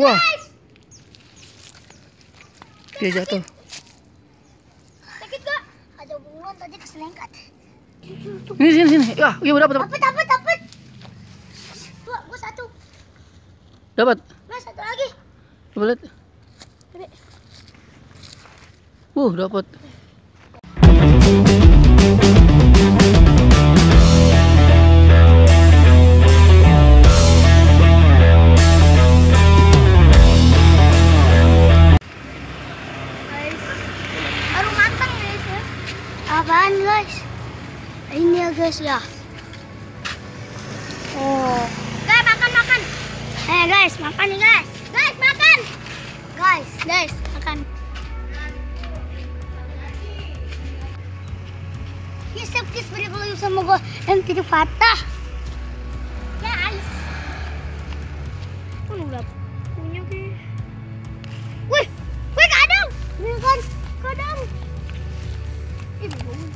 Wah. Dia jatuh. Sakit gak? Ada bunglon tadi keselengkat. Ini sini sini. Ya, iya dapat dapat. Dapat, dapat, dapat. Dua, gua satu. Dapat. Mas, satu lagi. Coba lihat. Uh, dapat. Ya ya. Oh. Guys, makan makan. Eh guys, makan nih guys. Guys, makan. Guys, guys, makan. Ya skeptis beri kalau sama gua dan tidak patah. Guys. Pun udah punya guys. Wih, wih kadang. Ini kan kadang. Ih, belum.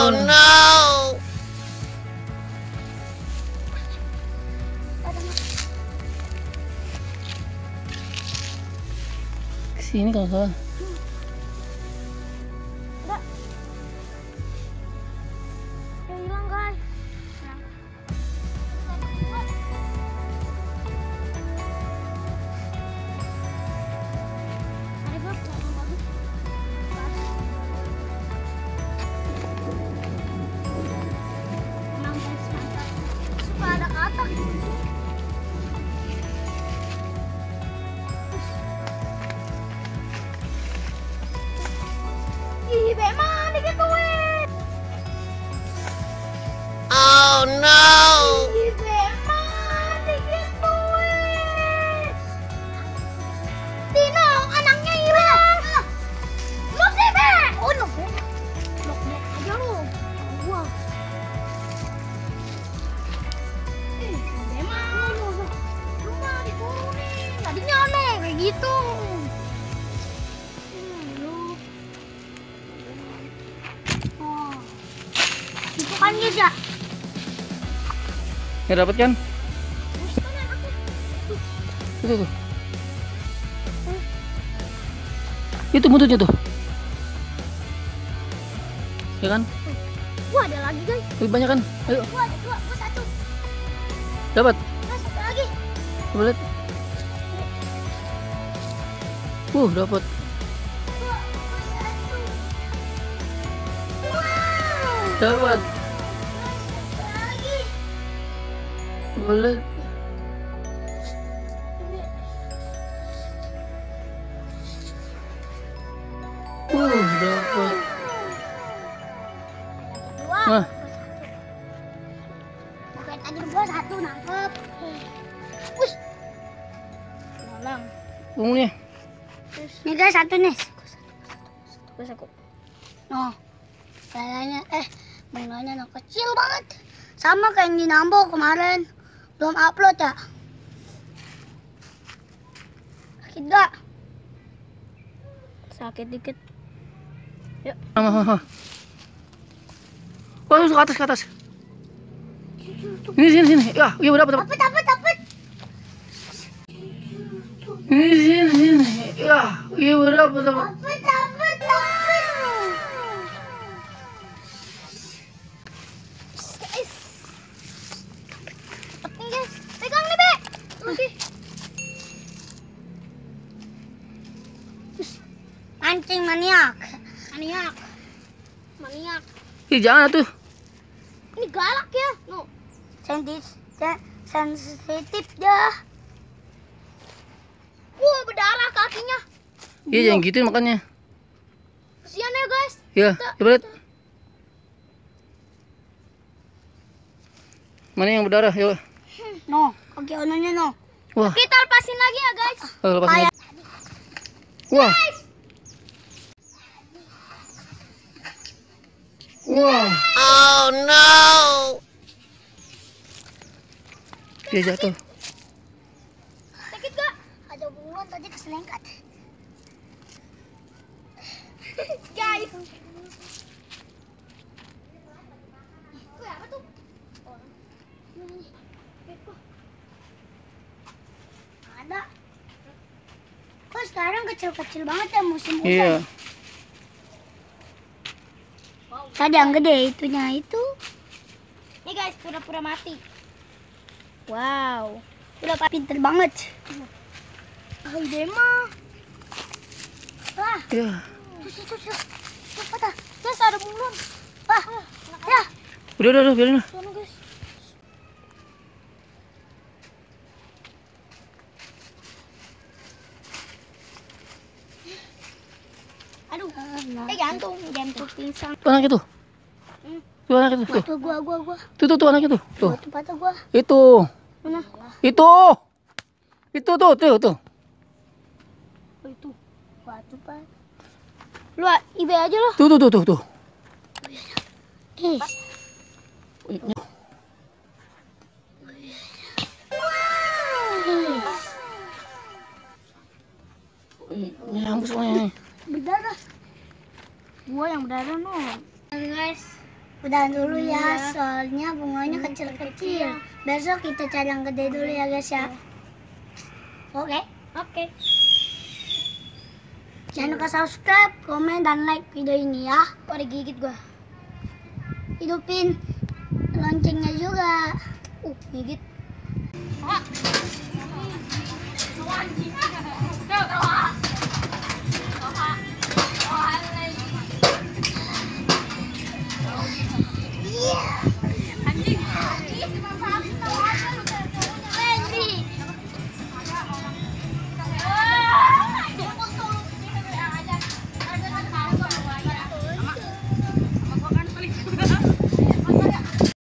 Oh no. Ada Sini kalau gitu. Hmm. Oh. Itu kan guys ya. Dapat kan? Itu tuh. Itu muntutnya tuh. Ya kan? Wah ada lagi guys. Lebih banyak kan? Ayo, Wah ada dua, gua satu. dapat. Satu lagi. Coba lihat. Uh, dapat. Dapat. Wah, satu lagi. Coba lihat. Uh, dapat. Dua. Wah. Bukan aja gua satu nangkep. Wih. Malang. Punggungnya. Nih guys satu nih. Gua satu. Oh. Kayaknya eh bunganya no kecil banget. Sama kayak yang di Nambo kemarin. Belum upload ya. Sakit gak? Sakit dikit. Sama, sama. Wah, masuk ke atas, ke atas. Ini sini, sini. Ya, iya dapat, dapat. Dapat, dapat, dapat. Ini sini, Pegang nih, Be. Oke. Mancing maniak. Maniak. Maniak. Ih, jangan tuh. Ini galak ya. No. Sensitif, sensitif dah. Wah, berdarah kakinya. Iya, jangan gitu makannya. Kesian ya, guys. Ya, coba lihat. Mana yang berdarah? Yuk. No, kaki ononya no. Wah, Kita lepasin lagi ya, guys. oh, lepasin lagi. Wah. Wah. Oh no! Dia jatuh. Sakit gak? Ada bunglon tadi keselengkat. Guys. Itu apa tuh? Oh. Ini. Itu. Ada. Kok sekarang kecil-kecil banget ya musim hujan? Iya. Tadi yang gede itunya itu. Nih guys, pura-pura mati. Wow. Udah pinter banget. Ah, ide mah. Wah, Iya. tuh tuh. Tuh patah. Guys, ada bunglon. Wah, ya. Udah, udah, udah, biarin lah. Eh jantung, jantung pingsan. Tuh anak itu. Hmm. Tuh anak itu. Tuh, Tuh gua, gua, gua. tuh, tuh, tuh anak itu. Tuh. Tuh patah gua. Itu. Mana? Itu. Itu tuh, tuh, tuh. Oh itu. Batu pak. Lu ah, ibe aja loh. Tuh, tuh, tuh, tuh, tuh. Eh. Ini hambur semuanya nih. Berdarah. Gua yang berdarah no. Guys, udah dulu ya, soalnya bunganya kecil-kecil. Besok kita cari yang gede dulu ya guys ya. Oke? Oke. Jangan lupa subscribe, komen, dan like video ini ya. Kok ada gigit gua. Hidupin loncengnya juga. Uh, gigit. Ah.